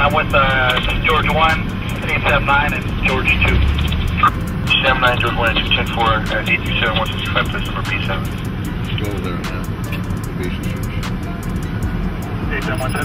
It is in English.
I'm with uh, George 1, 879, and George 2. 79, George 1, 210 4, uh, 827, 165, place number P7. Go over there now. The base is 871,